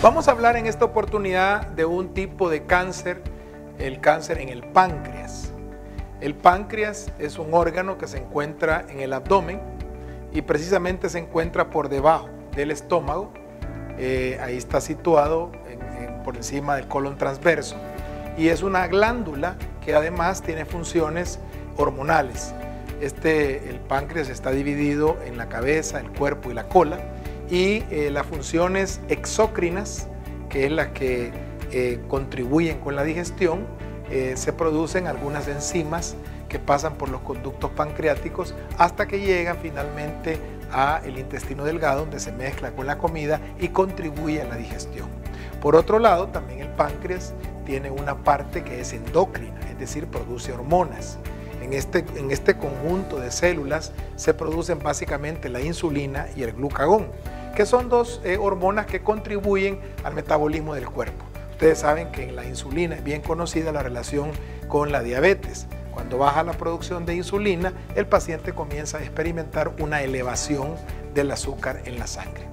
Vamos a hablar en esta oportunidad de un tipo de cáncer, el cáncer en el páncreas. El páncreas es un órgano que se encuentra en el abdomen y precisamente se encuentra por debajo del estómago. Eh, ahí está situado por encima del colon transverso y es una glándula que además tiene funciones hormonales. Este, el páncreas está dividido en la cabeza, el cuerpo y la cola y eh, las funciones exócrinas, que es las que eh, contribuyen con la digestión, eh, se producen algunas enzimas que pasan por los conductos pancreáticos hasta que llegan finalmente a el intestino delgado donde se mezcla con la comida y contribuye a la digestión. Por otro lado, también el páncreas tiene una parte que es endocrina, es decir, produce hormonas. En este, en este conjunto de células se producen básicamente la insulina y el glucagón que son dos eh, hormonas que contribuyen al metabolismo del cuerpo. Ustedes saben que en la insulina es bien conocida la relación con la diabetes. Cuando baja la producción de insulina, el paciente comienza a experimentar una elevación del azúcar en la sangre.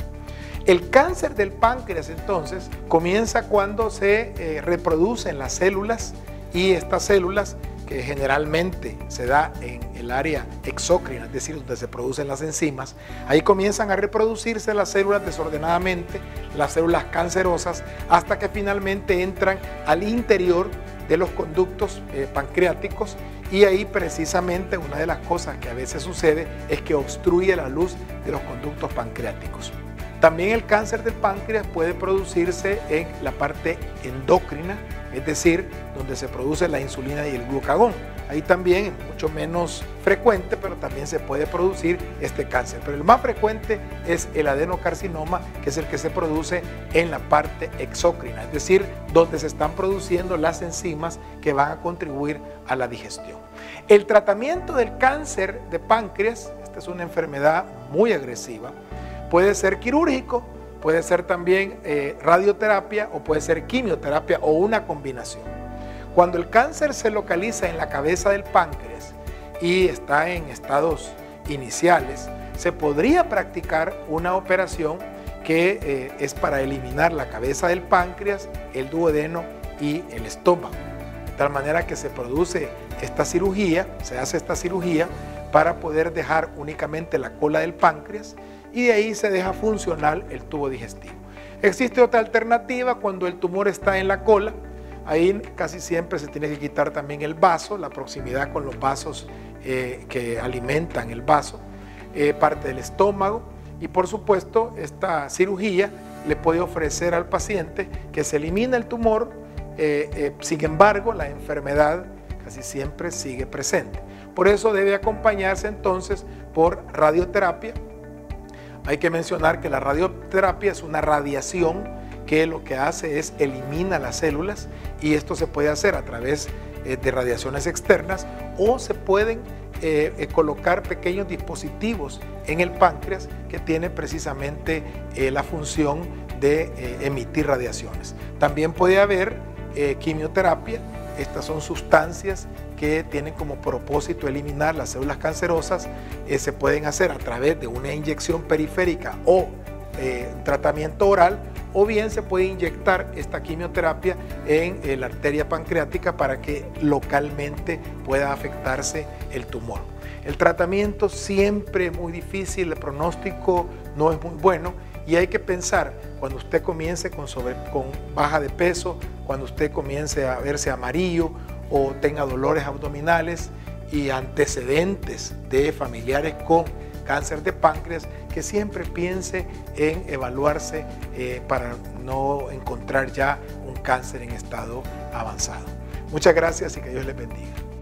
El cáncer del páncreas entonces comienza cuando se eh, reproducen las células y estas células que generalmente se da en el área exócrina, es decir, donde se producen las enzimas, ahí comienzan a reproducirse las células desordenadamente, las células cancerosas, hasta que finalmente entran al interior de los conductos eh, pancreáticos y ahí precisamente una de las cosas que a veces sucede es que obstruye la luz de los conductos pancreáticos. También el cáncer del páncreas puede producirse en la parte endocrina, es decir, donde se produce la insulina y el glucagón. Ahí también es mucho menos frecuente, pero también se puede producir este cáncer. Pero el más frecuente es el adenocarcinoma, que es el que se produce en la parte exócrina, es decir, donde se están produciendo las enzimas que van a contribuir a la digestión. El tratamiento del cáncer de páncreas, esta es una enfermedad muy agresiva, puede ser quirúrgico, puede ser también eh, radioterapia o puede ser quimioterapia o una combinación. Cuando el cáncer se localiza en la cabeza del páncreas y está en estados iniciales, se podría practicar una operación que eh, es para eliminar la cabeza del páncreas, el duodeno y el estómago. De tal manera que se produce esta cirugía, se hace esta cirugía para poder dejar únicamente la cola del páncreas y de ahí se deja funcional el tubo digestivo. Existe otra alternativa cuando el tumor está en la cola, ahí casi siempre se tiene que quitar también el vaso, la proximidad con los vasos eh, que alimentan el vaso, eh, parte del estómago y por supuesto esta cirugía le puede ofrecer al paciente que se elimina el tumor, eh, sin embargo la enfermedad casi siempre sigue presente. Por eso debe acompañarse entonces por radioterapia hay que mencionar que la radioterapia es una radiación que lo que hace es elimina las células y esto se puede hacer a través eh, de radiaciones externas o se pueden eh, eh, colocar pequeños dispositivos en el páncreas que tienen precisamente la función de emitir radiaciones. También puede haber quimioterapia estas son sustancias que tienen como propósito eliminar las células cancerosas. Eh, se pueden hacer a través de una inyección periférica o eh, tratamiento oral o bien se puede inyectar esta quimioterapia en eh, la arteria pancreática para que localmente pueda afectarse el tumor. El tratamiento siempre es muy difícil, el pronóstico no es muy bueno y hay que pensar cuando usted comience con, baja de peso, cuando usted comience a verse amarillo o tenga dolores abdominales y antecedentes de familiares con cáncer de páncreas, que siempre piense en evaluarse eh, para no encontrar ya un cáncer en estado avanzado. Muchas gracias y que Dios les bendiga.